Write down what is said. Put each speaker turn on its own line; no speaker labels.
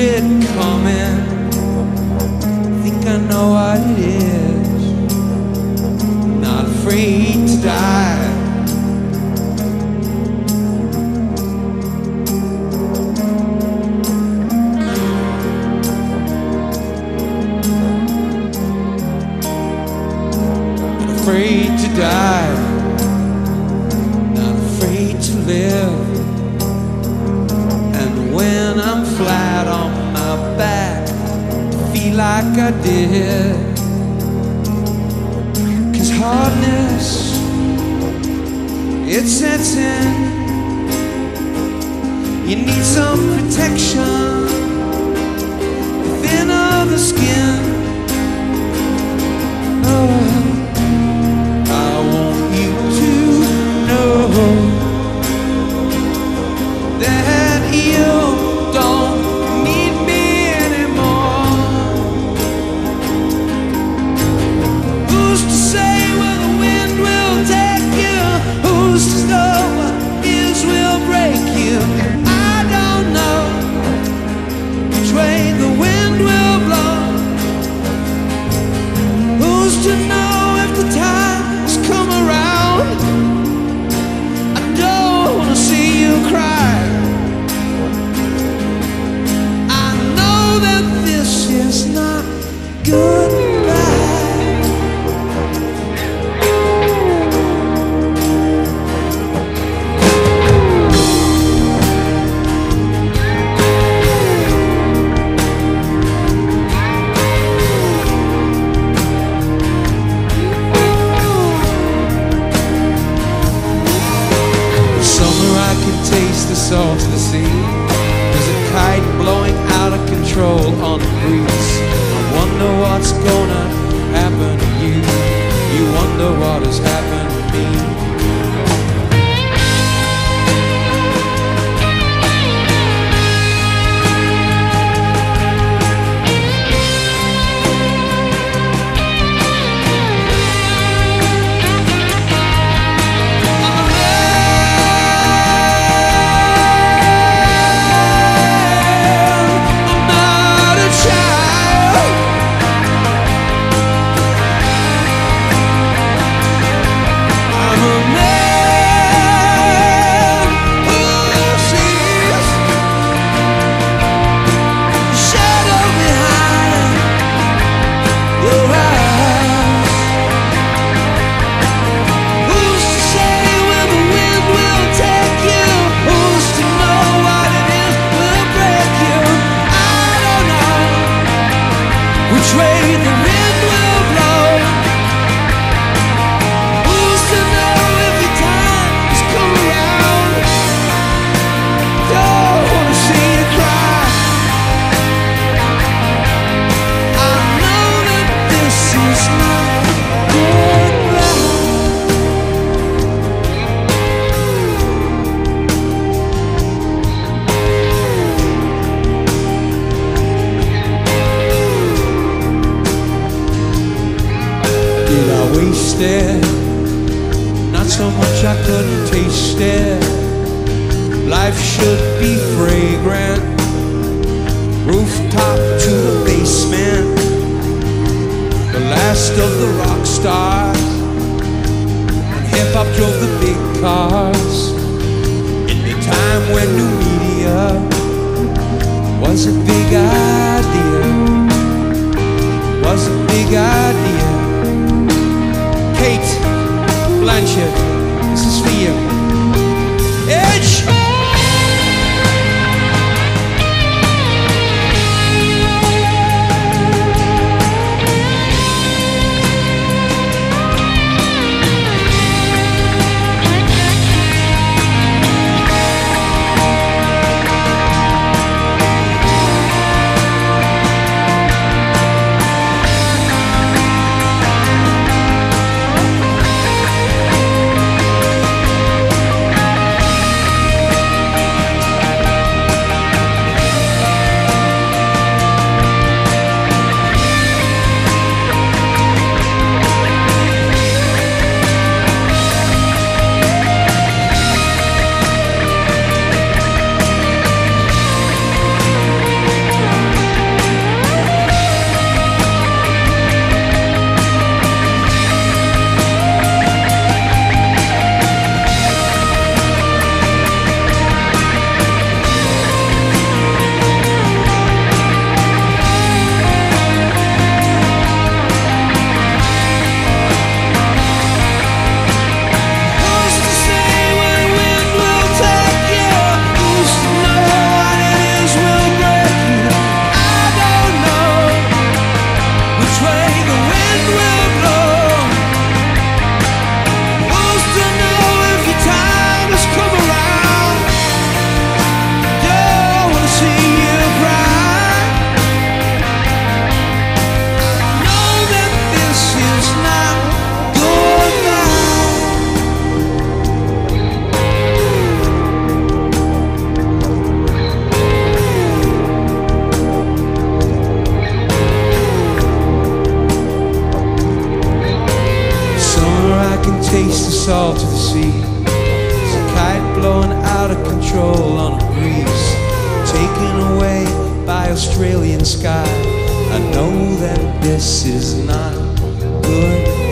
it coming. Think I know what it is. Not afraid to die. I did. Cause hardness, it sets in. You need some protection of the skin. Taste to the sea. There's a kite blowing out of control on the breeze. I wonder what's gonna happen to you. You wonder what has happened to me. Did I waste it? Not so much I couldn't taste it. Life should be fragrant. Rooftop to the basement. The last of the rock stars. When hip hop drove the big cars. In the time when new media was a big idea. Was a big idea. This is for you. Salt to the sea. There's a kite blowing out of control on a breeze, taken away by Australian sky. I know that this is not good